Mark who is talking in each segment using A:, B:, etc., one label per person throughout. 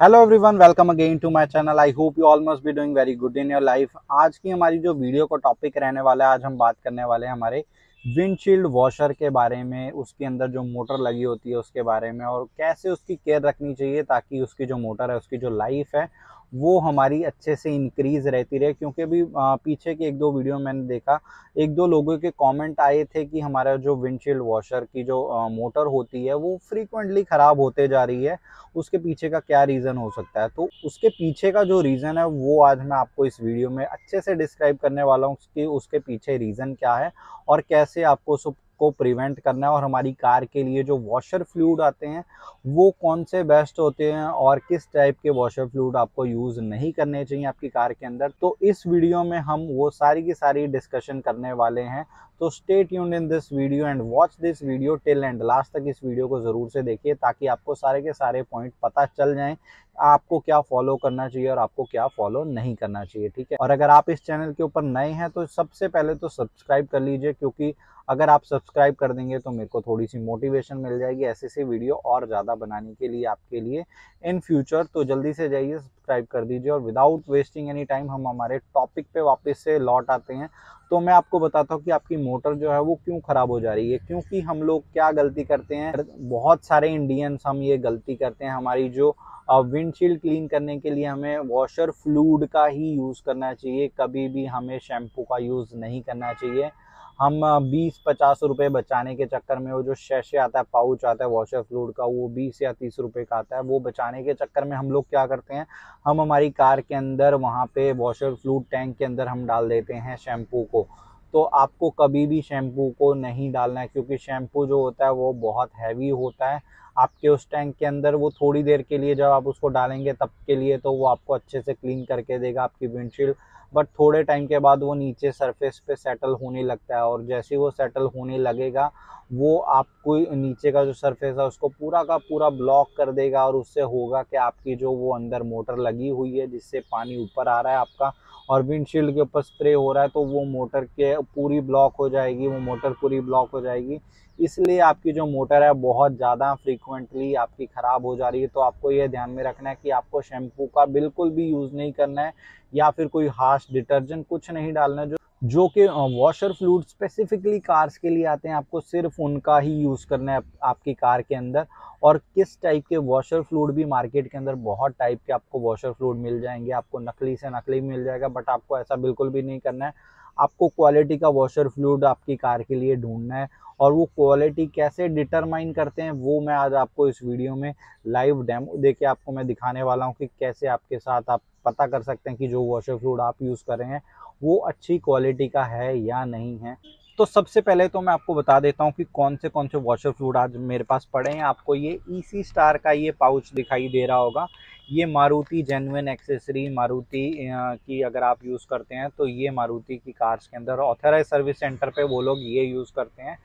A: Hello everyone welcome again to my channel I hope you all must be doing very good in your life आज की हमारी जो video का topic रहने वाला है, आज हम बात करने वाले हैं हमारे विंडशील्ड वॉशर के बारे में, उसके अंदर जो मोटर लगी होती है उसके बारे में और कैसे उसकी केयर रखनी चाहिए ताकि उसकी जो मोटर है, उसकी जो लाइफ है वो हमारी अच्छे से इंक्रीज रहती रहे। क्योंकि अभी पीछे के एक दो वीडियो मैंने देखा, एक दो लोगों के कमेंट आए थे कि हमारा जो विंडशील्ड वॉशर की जो मोटर होती है, वो फ्रीक्वेंटली ख़राब होते जा रही है। उसके पीछे का क्या रीज़न हो सकता है? तो उसके पीछे का जो रीज़न है, वो आज मैं आपको इस वीडियो में अच्छे से डिस्क्राइब करने वाला हूँ कि उसके पीछे रीज़न क्या है और कैसे आपको को प्रिवेंट करना है और हमारी कार के लिए जो वॉशर फ्लूड आते हैं, वो कौन से बेस्ट होते हैं और किस टाइप के वॉशर फ्लूड आपको यूज़ नहीं करने चाहिए आपकी कार के अंदर? तो इस वीडियो में हम वो सारी की सारी डिस्कशन करने वाले हैं। तो stay tune in this video and watch this video till end last तक इस वीडियो को ज़रूर से देखिए ताकि आपको सारे के सारे पॉइंट पता चल जाएँ, आपको क्या फॉलो करना चाहिए और आपको क्या फॉलो नहीं करना चाहिए, ठीक है? और अगर आप इस चैनल के ऊपर नए हैं तो सबसे पहले तो सब्सक्राइब कर लीजिए क्योंकि अगर आप सब्सक्राइब कर देंगे तो मेरे को थोड़ी सी मोटिवेशन मिल जाएगी ऐसे से वीडियो और ज़्यादा बनाने के लिए आपके लिए इन फ्यूचर तो जल्दी से जाइए सब्सक्राइब कर दीजिए और विदाउट वेस्टिंग एनी टाइम हम हमारे टॉपिक पे वापस से लौट आते हैं। तो मैं आपको बताता हूँ कि आपकी मोटर जो है वो क्यों ख़राब हो जा रही है, क्योंकि हम लोग क्या गलती करते हैं? बहुत सारे इंडियंस हम ये गलती करते हैं। हमारी जो विंडशील्ड क्लीन करने के लिए हमें वॉशर फ्लूड का ही यूज़ करना चाहिए। कभी भी हमें शैम्पू का यूज़ नहीं करना चाहिए। हम बीस पचास रुपए बचाने के चक्कर में वो जो शैशे आता है, पाउच आता है वॉशर फ्लूड का, वो बीस या तीस रुपए का आता है, वो बचाने के चक्कर में हम लोग क्या करते हैं? हम हमारी कार के अंदर वहाँ पे वॉशर फ्लूड टैंक के अंदर हम डाल देते हैं शैम्पू को। तो आपको कभी भी शैम्पू को नहीं डालना है, क्योंकि शैम्पू जो होता है वो बहुत हैवी होता है आपके उस टैंक के अंदर वो थोड़ी देर के लिए जब आप उसको डालेंगे तब के लिए तो वो आपको अच्छे से क्लीन करके देगा आपकी विंडशील्ड बट थोड़े टाइम के बाद वो नीचे सरफेस पे सेटल होने लगता है और जैसे वो सेटल होने लगेगा, वो आपको नीचे का जो सरफेस है उसको पूरा का पूरा ब्लॉक कर देगा और उससे होगा कि आपकी जो वो अंदर मोटर लगी हुई है जिससे पानी ऊपर आ रहा है आपका और विंडशील्ड के ऊपर स्प्रे हो रहा है तो वो मोटर के पूरी ब्लॉक हो जाएगी, वो मोटर पूरी ब्लॉक हो जाएगी। इसलिए आपकी जो मोटर है बहुत ज़्यादा फ्रीक्वेंटली आपकी ख़राब हो जा रही है। तो आपको ये ध्यान में रखना है कि आपको शैम्पू का बिल्कुल भी यूज़ नहीं करना है या फिर कोई हार्श डिटर्जेंट कुछ नहीं डालना है, जो जो कि वॉशर फ्लूड स्पेसिफिकली कार्स के लिए आते हैं। आपको सिर्फ़ उनका ही यूज़ करना है आपकी कार के अंदर। और किस टाइप के वॉशर फ्लूड भी मार्केट के अंदर बहुत टाइप के आपको वॉशर फ्लूड मिल जाएँगे, आपको नकली से नकली मिल जाएगा बट आपको ऐसा बिल्कुल भी नहीं करना है। आपको क्वालिटी का वॉशर फ्लूड आपकी कार के लिए ढूंढना है। और वो क्वालिटी कैसे डिटरमाइन करते हैं, वो मैं आज आपको इस वीडियो में लाइव डेमो दे के आपको मैं दिखाने वाला हूँ कि कैसे आपके साथ आप पता कर सकते हैं कि जो वॉशर फ्लूड आप यूज़ कर रहे हैं, वो अच्छी क्वालिटी का है या नहीं है। तो सबसे पहले तो मैं आपको बता देता हूँ कि कौन से कौन से वॉशर फ्लूड आज मेरे पास पड़े हैं। आपको ये ईसी e स्टार का ये पाउच दिखाई दे रहा होगा। ये मारुति जेनविन एक्सेसरी मारुति की अगर आप यूज़ करते हैं तो ये मारुति की कार्स के अंदर ऑथराइज सर्विस सेंटर पे वो लोग ये यूज़ करते हैं।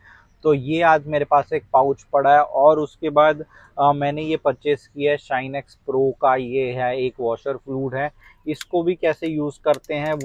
A: तो ये आज मेरे पास एक पाउच पड़ा है और उसके बाद आ, मैंने ये परचेस किया है शाइन एक्स प्रो का। ये है एक वॉशर फ्लूड है। इसको भी कैसे यूज़ करते हैं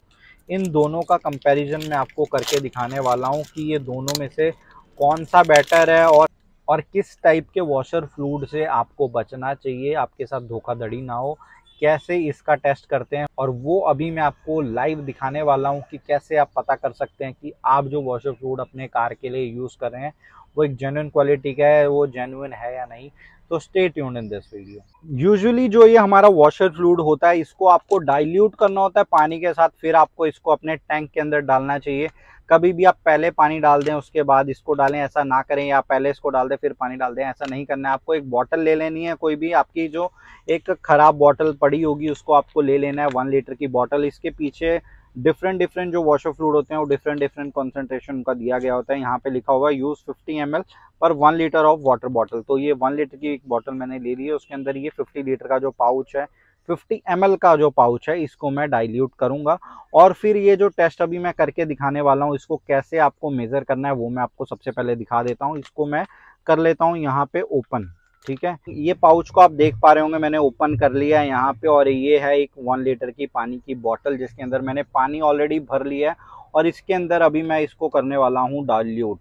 A: इन दोनों का कंपैरिजन मैं आपको करके दिखाने वाला हूँ कि ये दोनों में से कौन सा बेटर है और और किस टाइप के वॉशर फ्लूड से आपको बचना चाहिए। आपके साथ धोखाधड़ी ना हो। कैसे इसका टेस्ट करते हैं और वो अभी मैं आपको लाइव दिखाने वाला हूँ कि कैसे आप पता कर सकते हैं कि आप जो वॉशर फ्लूड अपने कार के लिए यूज़ कर रहे हैं, वो एक जेन्युन क्वालिटी का है, वो जेन्युन है या नहीं? तो stay tune in this video usually जो ये हमारा वॉशर फ्लूड होता है, इसको आपको डाइल्यूट करना होता है पानी के साथ, फिर आपको इसको अपने टैंक के अंदर डालना चाहिए। कभी भी आप पहले पानी डाल दें, उसके बाद इसको डालें, ऐसा ना करें, या पहले इसको डाल दें, फिर पानी डाल दें, ऐसा नहीं करना है। आपको एक बॉटल ले लेनी है, कोई भी आपकी जो एक ख़राब बॉटल पड़ी होगी, उसको आपको ले लेना है, वन लीटर की बॉटल। इसके पीछे डिफरेंट डिफरेंट जो वॉशर फ्लूड होते हैं, वो डिफरेंट डिफरेंट कॉन्सेंट्रेशन उनका दिया गया होता है। यहाँ पे लिखा हुआ है यूज़ 50 एम पर one litre of water bottle तो ये वन लीटर की एक बॉटल मैंने ले ली है, उसके अंदर ये 50 लीटर का जो पाउच है 50 एम का जो पाउच है, इसको मैं डाइल्यूट करूँगा। और फिर ये जो टेस्ट अभी मैं करके दिखाने वाला हूँ, इसको कैसे आपको मेज़र करना है, वो मैं आपको सबसे पहले दिखा देता हूँ। इसको मैं कर लेता हूँ यहाँ पे ओपन ठीक है? ये पाउच को आप देख पा रहे होंगे, मैंने ओपन कर लिया है यहाँ पे। और ये है एक वन लीटर की पानी की बॉटल जिसके अंदर मैंने पानी ऑलरेडी भर लिया है। और इसके अंदर अभी मैं इसको करने वाला हूँ डाइल्यूट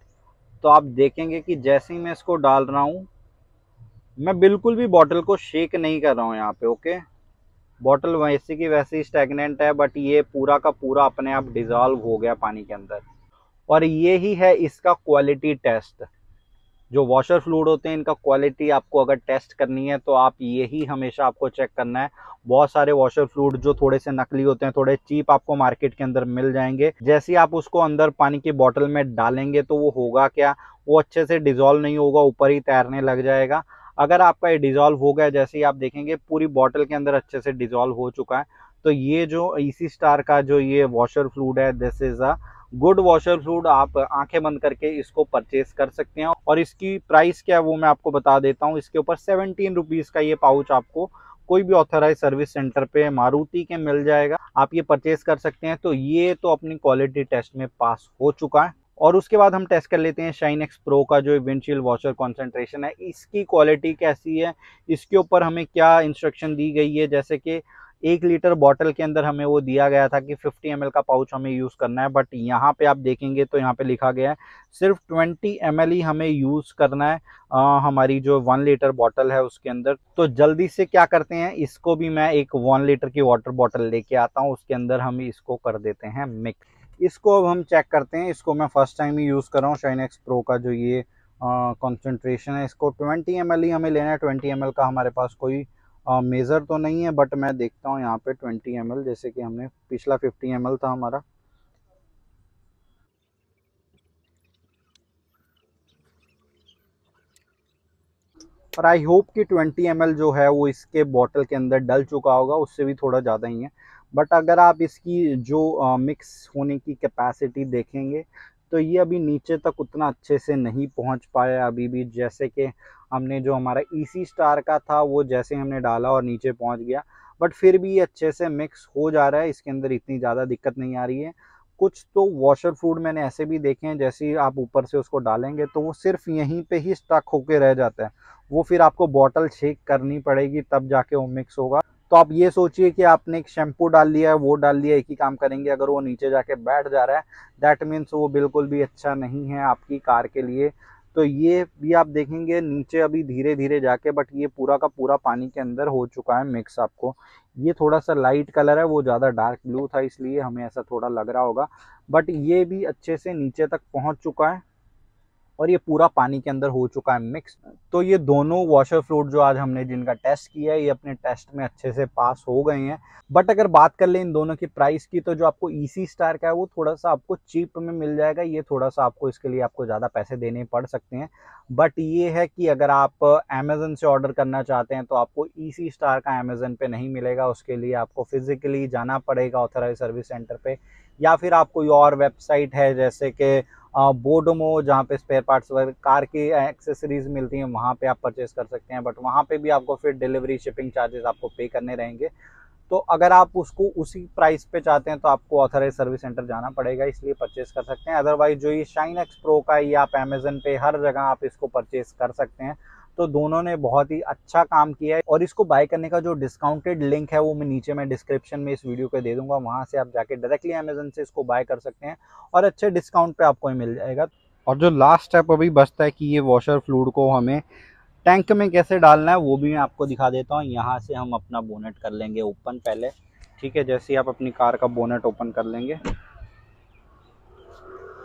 A: तो आप देखेंगे कि जैसे ही मैं इसको डाल रहा हूँ, मैं बिल्कुल भी बॉटल को शेक नहीं कर रहा हूँ यहाँ पे ओके बॉटल वैसे की वैसे स्टेगनेंट है बट ये पूरा का पूरा अपने आप डिजॉल्व हो गया पानी के अंदर। और ये ही है इसका क्वालिटी टेस्ट जो वॉशर फ्लूड होते हैं, इनका क्वालिटी आपको अगर टेस्ट करनी है तो आप ये ही हमेशा आपको चेक करना है। बहुत सारे वॉशर फ्लूड जो थोड़े से नकली होते हैं, थोड़े चीप आपको मार्केट के अंदर मिल जाएँगे। जैसे ही आप उसको अंदर पानी की बॉटल में डालेंगे तो वो होगा क्या? वो अच्छे से डिजोल्व नहीं होगा, ऊपर ही तैरने लग जाएगा। अगर आपका ये डिजोल्व हो गया, जैसे ही आप देखेंगे, पूरी बॉटल के अंदर अच्छे से डिजोल्व हो चुका है। तो ये जो इसी स्टार का जो ये वॉशर फ्लूड है this is a good washer fluid आप आँखें बंद करके इसको परचेज कर सकते हैं। और इसकी प्राइस क्या है, वो मैं आपको बता देता हूँ। इसके ऊपर सेवनटीन रुपीज़ का ये पाउच आपको कोई भी ऑथराइज सर्विस सेंटर पे मारुति के मिल जाएगा। आप ये परचेज कर सकते हैं। तो ये तो अपनी क्वालिटी टेस्ट में पास हो चुका है। और उसके बाद हम टेस्ट कर लेते हैं शाइन एक्स प्रो का जो विंडशील्ड वॉशर कॉन्सेंट्रेशन है इसकी क्वालिटी कैसी है इसके ऊपर हमें क्या इंस्ट्रक्शन दी गई है जैसे कि एक लीटर बॉटल के अंदर हमें वो दिया गया था कि 50 एम का पाउच हमें यूज़ करना है बट यहाँ पे आप देखेंगे तो यहाँ पे लिखा गया है सिर्फ़ 20 एम ही हमें यूज़ करना है आ, हमारी जो वन लीटर बॉटल है उसके अंदर। तो जल्दी से क्या करते हैं इसको भी मैं एक वन लीटर की वाटर बॉटल लेके आता हूँ उसके अंदर हम इसको कर देते हैं मिक्स इसको अब हम चेक करते हैं। इसको मैं फ़र्स्ट टाइम ही यूज़ कर रहा हूँ शाइन एक्स प्रो का जो ये कॉन्सेंट्रेशन है। इसको ट्वेंटी एम ही हमें लेना है। ट्वेंटी एम का हमारे पास कोई मेज़र तो नहीं है बट मैं देखता हूँ यहाँ पे ट्वेंटी एम जैसे कि हमने पिछला फिफ्टी एम था हमारा। और आई होप कि 20 एम जो है वो इसके बॉटल के अंदर डल चुका होगा, उससे भी थोड़ा ज़्यादा ही है। बट अगर आप इसकी जो मिक्स होने की कैपेसिटी देखेंगे तो ये अभी नीचे तक उतना अच्छे से नहीं पहुँच पाया अभी भी। जैसे कि हमने जो हमारा इसी स्टार का था, वो जैसे हमने डाला और नीचे पहुँच गया, बट फिर भी ये अच्छे से मिक्स हो जा रहा है। इसके अंदर इतनी ज़्यादा दिक्कत नहीं आ रही है। कुछ तो वॉशर फ़ूड मैंने ऐसे भी देखे हैं, जैसे आप ऊपर से उसको डालेंगे तो वो सिर्फ़ यहीं पे ही स्टक होके रह जाता है। वो फिर आपको बॉटल शेक करनी पड़ेगी, तब जाके वो मिक्स होगा। तो आप ये सोचिए कि आपने एक शैम्पू डाल लिया है, वो डाल लिया, एक ही काम करेंगे, अगर वो नीचे जाके बैठ जा रहा है दैट मीन्स वो बिल्कुल भी अच्छा नहीं है आपकी कार के लिए। तो ये भी आप देखेंगे, नीचे अभी धीरे धीरे जाके बट ये पूरा का पूरा पानी के अंदर हो चुका है मिक्स आपको। ये थोड़ा सा लाइट कलर है, वो ज़्यादा डार्क ब्लू था, इसलिए हमें ऐसा थोड़ा लग रहा होगा। बट ये भी अच्छे से नीचे तक पहुँच चुका है। और ये पूरा पानी के अंदर हो चुका है मिक्स तो ये दोनों वॉशर फ्लूट जो आज हमने जिनका टेस्ट किया है, ये अपने टेस्ट में अच्छे से पास हो गए हैं। बट अगर बात कर ले इन दोनों की प्राइस की तो जो आपको ईसी स्टार का है, वो थोड़ा सा आपको चीप में मिल जाएगा। ये थोड़ा सा आपको इसके लिए आपको ज़्यादा पैसे देने पड़ सकते हैं। बट ये है कि अगर आप अमेजन से ऑर्डर करना चाहते हैं तो आपको ईसी स्टार का अमेजन पे नहीं मिलेगा। उसके लिए आपको फिजिकली जाना पड़ेगा ऑथराइज सर्विस सेंटर पे। या फिर आप कोई और वेबसाइट है, जैसे कि बोडोमो जहाँ पे स्पेयर पार्ट्स वगैरह, कार की एक्सेसरीज मिलती हैं, वहाँ पे आप परचेस कर सकते हैं बट वहाँ पे भी आपको फिर डिलीवरी शिपिंग चार्जेस आपको पे करने रहेंगे। तो अगर आप उसको उसी प्राइस पे चाहते हैं तो आपको ऑथराइज सर्विस सेंटर जाना पड़ेगा, इसलिए परचेस कर सकते हैं। अदरवाइज़ जो ये शाइन एक्स प्रो का ये आप अमेजन पे हर जगह आप इसको परचेस कर सकते हैं। तो दोनों ने बहुत ही अच्छा काम किया है। और इसको बाय करने का जो डिस्काउंटेड लिंक है, वो मैं नीचे में डिस्क्रिप्शन में इस वीडियो को दे दूँगा। वहाँ से आप जाके डायरेक्टली अमेजन से इसको बाय कर सकते हैं और अच्छे डिस्काउंट पे आपको मिल जाएगा। और जो लास्ट स्टेप अभी बचता है कि ये वॉशर फ्लूड को हमें टैंक में कैसे डालना है, वो भी मैं आपको दिखा देता हूँ। यहाँ से हम अपना बोनेट कर लेंगे ओपन पहले। ठीक है, जैसे आप अपनी कार का बोनेट ओपन कर लेंगे।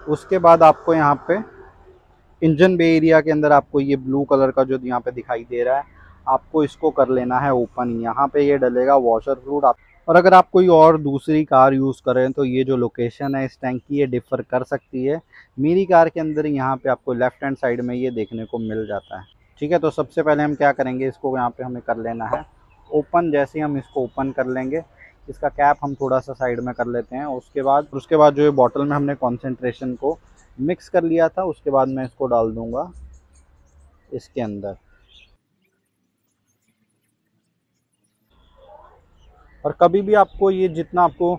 A: उसके बाद आपको यहाँ पे इंजन बे एरिया के अंदर आपको ये ब्लू कलर का जो यहाँ पे दिखाई दे रहा है, आपको इसको कर लेना है ओपन। यहाँ पे ये डलेगा वॉशर फ्लूड आप और अगर आप कोई और दूसरी कार यूज़ करें तो ये जो लोकेशन है, इस टैंक की ये डिफ़र कर सकती है। मेरी कार के अंदर यहाँ पे आपको लेफ़्ट हैंड साइड में ये देखने को मिल जाता है। ठीक है तो सबसे पहले हम क्या करेंगे, इसको यहाँ पे हमें कर लेना है। ओपन, जैसे हम इसको ओपन कर लेंगे, इसका कैप हम थोड़ा सा साइड में कर लेते हैं। उसके बाद उसके बाद जो ये बॉटल में हमने कॉन्सेंट्रेशन को मिक्स कर लिया था, उसके बाद मैं इसको डाल दूँगा इसके अंदर। और कभी भी आपको ये जितना आपको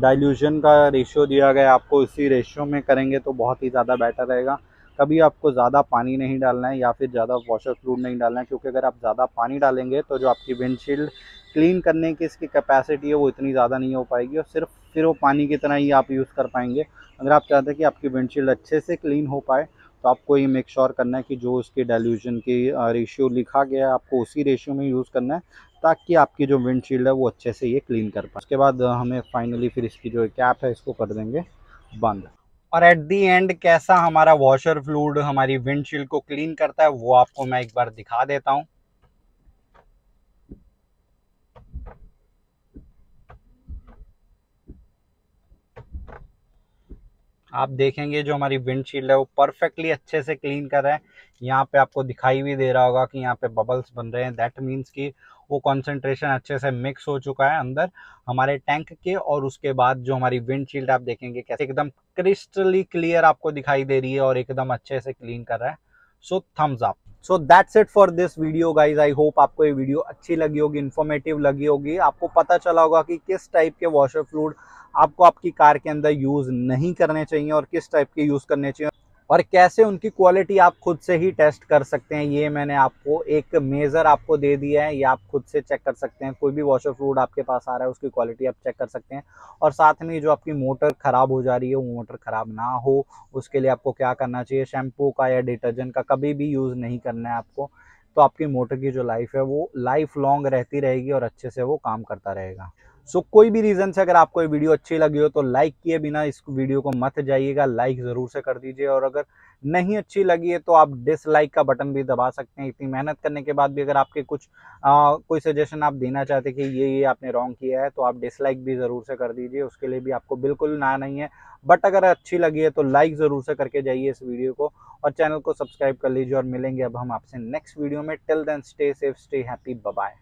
A: डाइल्यूशन का रेशियो दिया गया, आपको इसी रेशियो में करेंगे तो बहुत ही ज़्यादा बेटर रहेगा। कभी आपको ज़्यादा पानी नहीं डालना है या फिर ज़्यादा वॉशर फ्लूड नहीं डालना है, क्योंकि अगर आप ज़्यादा पानी डालेंगे तो जो आपकी विंडशील्ड क्लीन करने की इसकी कैपेसिटी है, वो इतनी ज़्यादा नहीं हो पाएगी और सिर्फ़ फिर वो पानी की तरह ही आप यूज़ कर पाएँगे। अगर आप चाहते हैं कि आपकी विंडशील्ड अच्छे से क्लीन हो पाए तो आपको ये मेक श्योर करना है कि जो उसकी डाइल्यूशन की रेशियो लिखा गया है, आपको उसी रेशियो में यूज़ करना है, ताकि आपकी जो विंडशील्ड है वो अच्छे से ये क्लीन कर पाए। उसके बाद हमें फाइनली फिर इसकी जो कैप है, इसको कर देंगे बंद। और एट दी एंड कैसा हमारा वॉशर फ्लूड हमारी विंडशील्ड को क्लीन करता है, वो आपको मैं एक बार दिखा देता हूँ। आप देखेंगे जो हमारी विंडशील्ड है, वो परफेक्टली अच्छे से क्लीन कर रहा है। यहाँ पे आपको दिखाई भी दे रहा होगा कि यहाँ पे बबल्स बन रहे हैं। दैट मीन्स कि वो कंसंट्रेशन अच्छे से मिक्स हो चुका है अंदर हमारे टैंक के और उसके बाद जो हमारी विंडशील्ड आप देखेंगे कैसे एकदम क्रिस्टली क्लियर आपको दिखाई दे रही है और एकदम अच्छे से क्लीन कर रहा है। So thumbs up so that's it for this video guys I hope आपको ये वीडियो अच्छी लगी होगी इन्फॉर्मेटिव लगी होगी। आपको पता चला होगा कि किस टाइप के वॉशर फ्लूड आपको आपकी कार के अंदर यूज़ नहीं करने चाहिए और किस टाइप के यूज़ करने चाहिए और कैसे उनकी क्वालिटी आप खुद से ही टेस्ट कर सकते हैं, ये मैंने आपको एक मेज़र आपको दे दिया है, ये आप खुद से चेक कर सकते हैं। कोई भी वॉशर फ्लूड आपके पास आ रहा है, उसकी क्वालिटी आप चेक कर सकते हैं। और साथ में जो आपकी मोटर ख़राब हो जा रही है, वो मोटर ख़राब ना हो, उसके लिए आपको क्या करना चाहिए शैम्पू का या डिटर्जेंट का कभी भी यूज़ नहीं करना है आपको तो आपकी मोटर की जो लाइफ है, वो लाइफ लॉन्ग रहती रहेगी और अच्छे से वो काम करता रहेगा। सो so, कोई भी रीज़न से अगर आपको ये वीडियो अच्छी लगी हो तो लाइक किए बिना इस वीडियो को मत जाइएगा। लाइक ज़रूर से कर दीजिए। और अगर नहीं अच्छी लगी है तो आप डिसलाइक का बटन भी दबा सकते हैं। इतनी मेहनत करने के बाद भी अगर आपके कुछ आ, कोई सजेशन आप देना चाहते हैं कि ये ये आपने रॉन्ग किया है तो आप डिसलाइक भी ज़रूर से कर दीजिए। उसके लिए भी आपको बिल्कुल ना नहीं है। बट अगर अच्छी लगी है तो लाइक ज़रूर से करके जाइए इस वीडियो को। और चैनल को सब्सक्राइब कर लीजिए। और मिलेंगे अब हम आपसे नेक्स्ट वीडियो में। Till then stay safe stay happy bye